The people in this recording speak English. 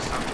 subjects.